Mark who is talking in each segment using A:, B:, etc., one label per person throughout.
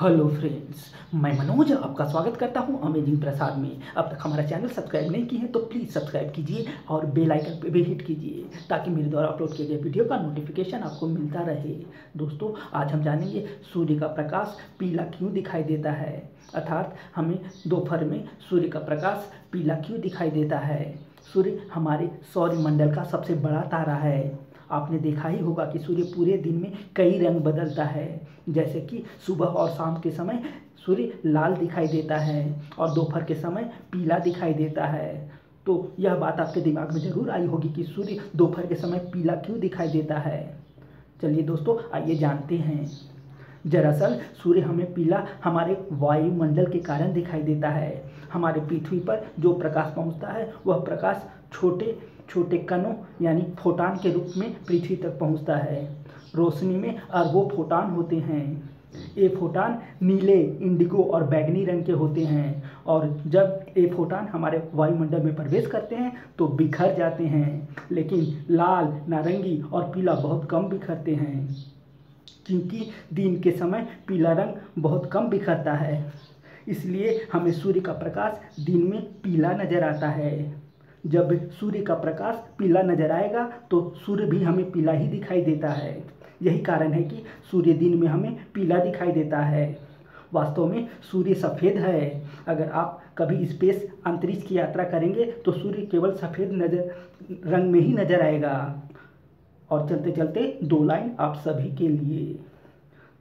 A: Hello friends मैं मनोज आपका स्वागत करता हूँ अमेजिंग प्रसाद में। अब तक हमारा चैनल सब्सक्राइब नहीं किया हैं तो प्लीज़ सब्सक्राइब कीजिए और बेल आइकन पे भी हिट कीजिए, ताकि मेरे द्वारा अपलोड किए गए वीडियो का नोटिफिकेशन आपको मिलता रहे। दोस्तों, आज हम जानेंगे सूर्य का प्रकाश पीला क्यों दिखाई देता है? अर्थात हमें दोपहर में सूर्य का प्रकाश पीला क्यों दिखाई देता है? सूर्य हमारे सौरमंडल का सबसे बड़ा तारा है। आपने देखा ही होगा कि सूर्य पूरे दिन में कई रंग बदलता है। जैसे कि सुबह और शाम के समय सूर्य लाल दिखाई देता है और दोपहर के समय पीला दिखाई देता है। तो यह बात आपके दिमाग में ज़रूर आई होगी कि सूर्य दोपहर के समय पीला क्यों दिखाई देता है। चलिए दोस्तों, आइए जानते हैं। दरअसल, सूर्य हमें पीला हमारे वायुमंडल के कारण दिखाई देता है। हमारे पृथ्वी पर जो प्रकाश पहुँचता है, वह प्रकाश छोटे छोटे कणों, यानी फोटान के रूप में पृथ्वी तक पहुँचता है। रोशनी में अरबों फोटान होते हैं। ये फोटान नीले, इंडिगो और बैगनी रंग के होते हैं और जब ये फोटान हमारे वायुमंडल में प्रवेश करते हैं तो बिखर जाते हैं। लेकिन लाल, नारंगी और पीला बहुत कम बिखरते हैं। क्योंकि दिन के समय पीला रंग बहुत कम बिखरता है। इसलिए हमें सूर्य का प्रकाश दिन में पीला नज़र आता है। जब सूर्य का प्रकाश पीला नज़र आएगा तो सूर्य भी हमें पीला ही दिखाई देता है। यही कारण है कि सूर्य दिन में हमें पीला दिखाई देता है। वास्तव में सूर्य सफ़ेद है। अगर आप कभी स्पेस अंतरिक्ष की यात्रा करेंगे तो सूर्य केवल सफ़ेद नज़र, रंग में ही नज़र आएगा। और चलते चलते दो लाइन आप सभी के लिए।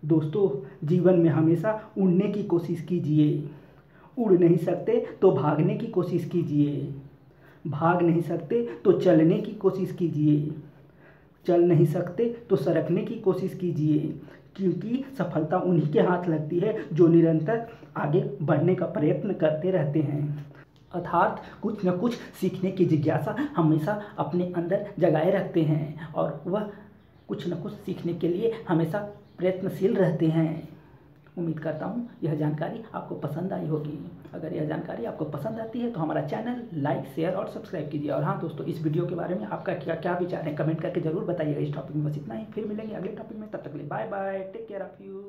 A: दोस्तों, जीवन में हमेशा उड़ने की कोशिश कीजिए। उड़ नहीं सकते तो भागने की कोशिश कीजिए। भाग नहीं सकते तो चलने की कोशिश कीजिए। चल नहीं सकते तो सरकने की कोशिश कीजिए, क्योंकि सफलता उन्हीं के हाथ लगती है जो निरंतर आगे बढ़ने का प्रयत्न करते रहते हैं। अर्थात कुछ न कुछ सीखने की जिज्ञासा हमेशा अपने अंदर जगाए रखते हैं और वह कुछ न कुछ सीखने के लिए हमेशा प्रयत्नशील रहते हैं। उम्मीद करता हूँ यह जानकारी आपको पसंद आई होगी। अगर यह जानकारी आपको पसंद आती है तो हमारा चैनल लाइक, शेयर और सब्सक्राइब कीजिए। और हाँ दोस्तों, इस वीडियो के बारे में आपका क्या क्या विचार है? कमेंट करके ज़रूर बताइएगा। इस टॉपिक में बस इतना ही। फिर मिलेंगे अगले टॉपिक में। तब तक लिए bye bye. Take care of you.